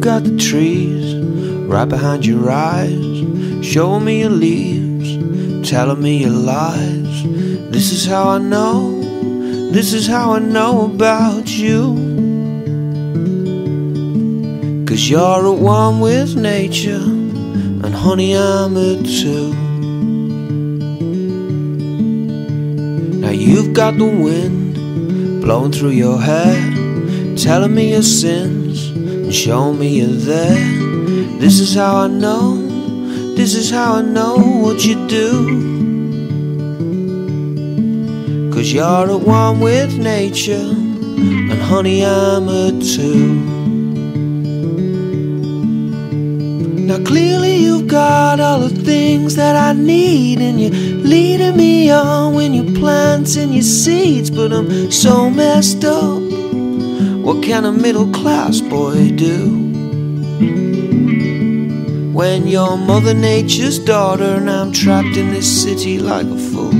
got the trees right behind your eyes, showing me your leaves, telling me your lies. This is how I know, this is how I know about you. Cause you're at one with nature, and honey, I'm at two. Now you've got the wind blowing through your hair, telling me your sins and showing me you're there. This is how I know, this is how I know what you do. Cause you're at one with nature, and honey, I'm at two. Now clearly you've got all the things that I need And you're leading me on when you're planting your seeds But I'm so messed up What can a middle class boy do? When you're Mother Nature's daughter And I'm trapped in this city like a fool